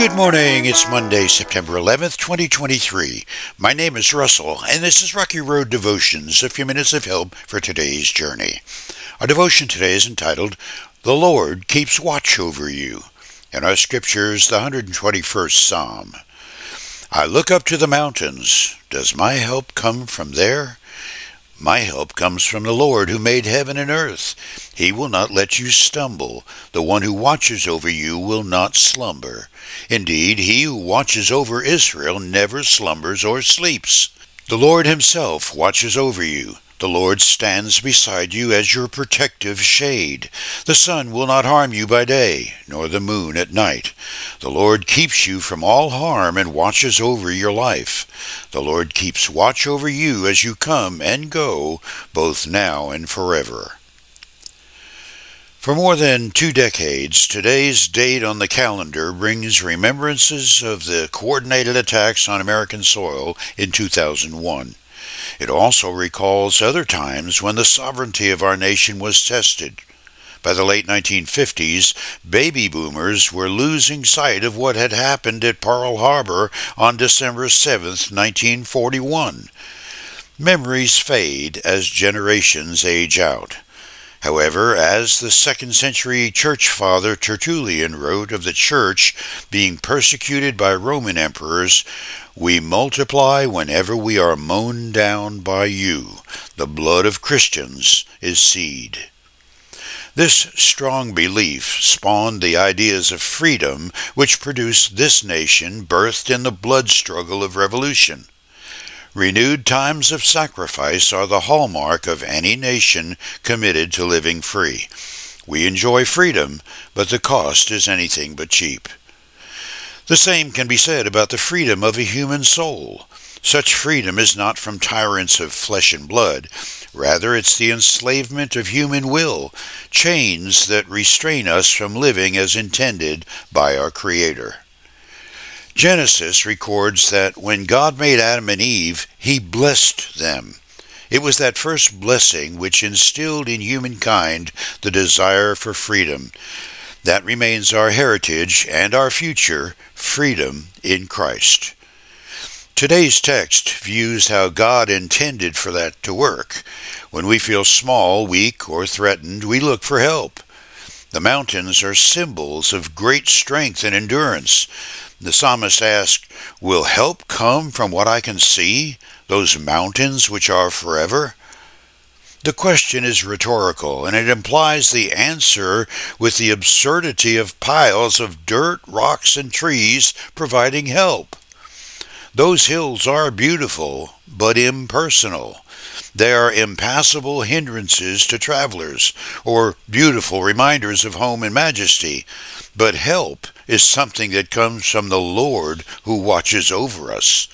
Good morning. It's Monday, September 11th, 2023. My name is Russell, and this is Rocky Road Devotions, a few minutes of help for today's journey. Our devotion today is entitled, The Lord Keeps Watch Over You. In our scriptures, the 121st Psalm. I look up to the mountains. Does my help come from there? My help comes from the Lord who made heaven and earth. He will not let you stumble. The one who watches over you will not slumber. Indeed, he who watches over Israel never slumbers or sleeps. The Lord himself watches over you. The Lord stands beside you as your protective shade. The sun will not harm you by day, nor the moon at night. The Lord keeps you from all harm and watches over your life. The Lord keeps watch over you as you come and go, both now and forever. For more than two decades, today's date on the calendar brings remembrances of the coordinated attacks on American soil in 2001. It also recalls other times when the sovereignty of our nation was tested. By the late 1950s, baby boomers were losing sight of what had happened at Pearl Harbor on December 7, 1941. Memories fade as generations age out. However, as the second century church father Tertullian wrote of the church being persecuted by Roman emperors, we multiply whenever we are mown down by you. The blood of Christians is seed. This strong belief spawned the ideas of freedom which produced this nation birthed in the blood struggle of revolution. Renewed times of sacrifice are the hallmark of any nation committed to living free. We enjoy freedom, but the cost is anything but cheap. The same can be said about the freedom of a human soul. Such freedom is not from tyrants of flesh and blood. Rather, it's the enslavement of human will, chains that restrain us from living as intended by our Creator. Genesis records that when God made Adam and Eve, he blessed them. It was that first blessing which instilled in humankind the desire for freedom. That remains our heritage and our future freedom in Christ. Today's text views how God intended for that to work. When we feel small, weak, or threatened, we look for help. The mountains are symbols of great strength and endurance. The psalmist asked, Will help come from what I can see, those mountains which are forever? The question is rhetorical, and it implies the answer with the absurdity of piles of dirt, rocks, and trees providing help. Those hills are beautiful, but impersonal. They are impassable hindrances to travelers, or beautiful reminders of home and majesty. But help is something that comes from the Lord who watches over us.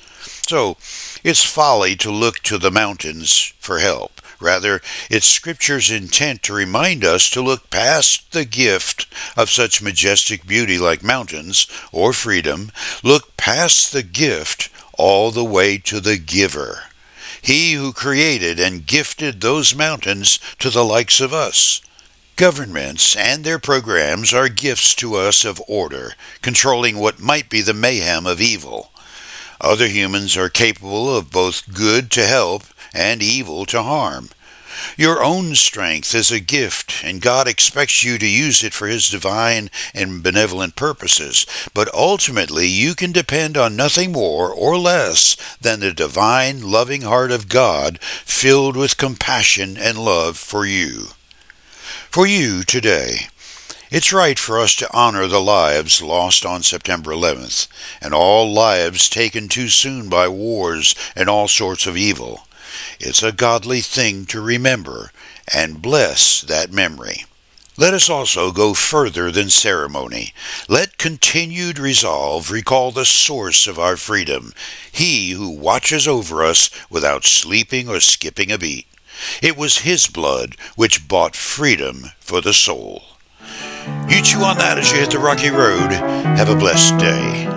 So, it's folly to look to the mountains for help. Rather, it's Scripture's intent to remind us to look past the gift of such majestic beauty like mountains or freedom, look past the gift all the way to the giver. He who created and gifted those mountains to the likes of us. Governments and their programs are gifts to us of order, controlling what might be the mayhem of evil. Other humans are capable of both good to help and evil to harm. Your own strength is a gift, and God expects you to use it for His divine and benevolent purposes. But ultimately, you can depend on nothing more or less than the divine, loving heart of God filled with compassion and love for you. For you today, it's right for us to honor the lives lost on September 11th, and all lives taken too soon by wars and all sorts of evil. It's a godly thing to remember and bless that memory. Let us also go further than ceremony. Let continued resolve recall the source of our freedom, He who watches over us without sleeping or skipping a beat. It was His blood which bought freedom for the soul. You chew on that as you hit the rocky road. Have a blessed day.